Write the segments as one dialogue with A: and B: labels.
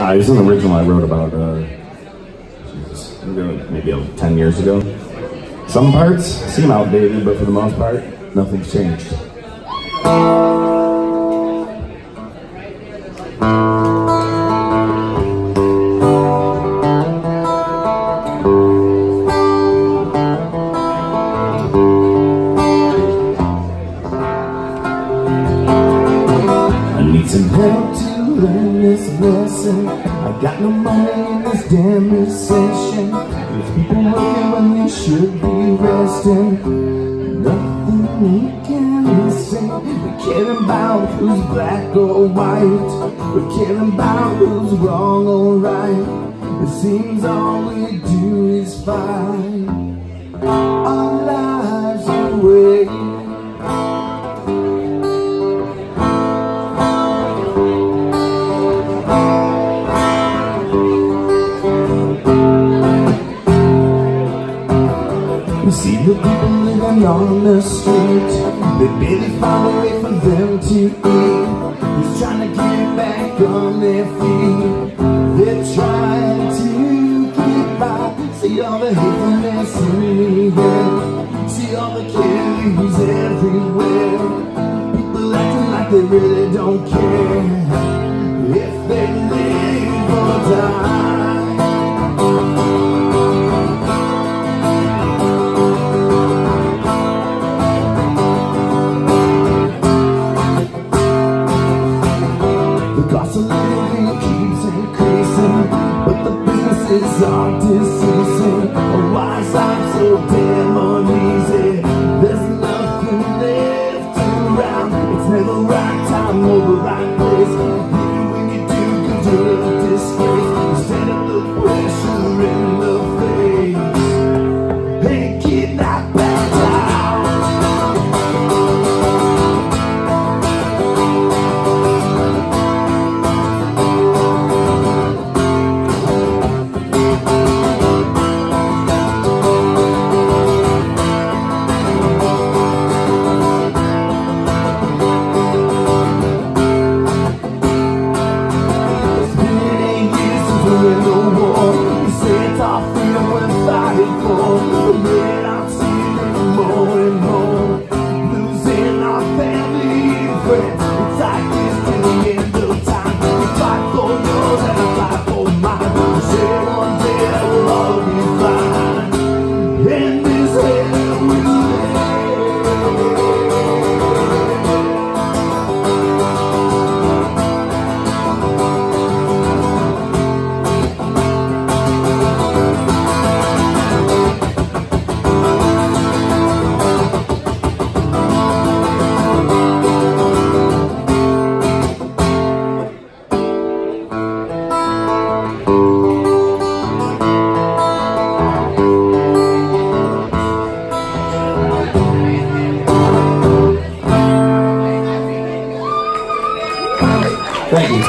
A: Uh, this is an original I wrote about, uh, Jesus, maybe uh, 10 years ago. Some parts seem outdated, but for the most part, nothing's changed. I need some help learn this lesson. I got no money in this damn recession. There's people working when they should be resting. Nothing we can say. We care about who's black or white. We care about who's wrong or right. It seems all we do is fight our lives are away. You see the people living on the street They barely find a way for them to eat. Who's trying to get back on their feet. They're trying to get by See all the hatefulness in the air See all the killings everywhere. People acting like they really don't care. If they live or die cost of living keeps increasing But the businesses are deceasing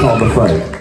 A: called The Fight.